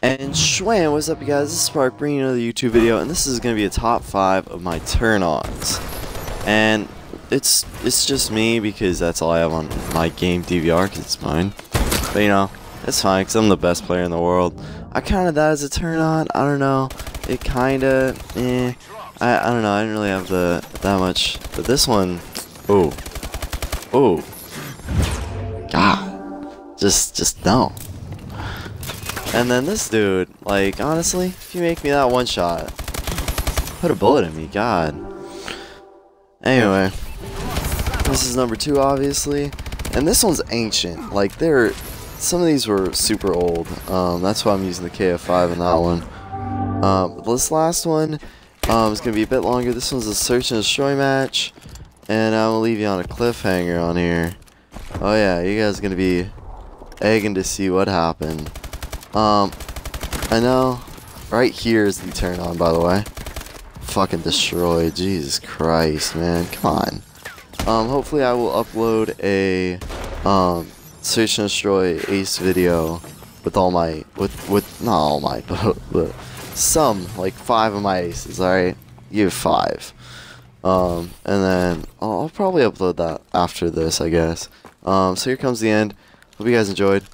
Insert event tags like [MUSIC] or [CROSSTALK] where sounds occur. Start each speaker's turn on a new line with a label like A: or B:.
A: And Schwan, what's up you guys? This is Spark bringing another YouTube video and this is going to be a top 5 of my turn-ons. And it's it's just me because that's all I have on my game DVR because it's mine. But you know, it's fine because I'm the best player in the world. I counted that as a turn-on. I don't know. It kind of, eh. I, I don't know. I didn't really have the that much. But this one, oh. Oh. God. Just, just no. And then this dude, like, honestly, if you make me that one shot, put a bullet in me, God. Anyway, this is number two, obviously. And this one's ancient. Like, they're, some of these were super old. Um, that's why I'm using the KF5 in that one. Um, this last one um, is going to be a bit longer. This one's a search and destroy match. And I'm going to leave you on a cliffhanger on here. Oh yeah, you guys are going to be egging to see what happened. Um, I know. Right here is the turn on, by the way. Fucking destroyed. Jesus Christ, man. Come on. Um, hopefully I will upload a, um, search and destroy ace video with all my, with, with, not all my, [LAUGHS] but, but some, like five of my aces, alright? Give five. Um, and then I'll, I'll probably upload that after this, I guess. Um, so here comes the end. Hope you guys enjoyed.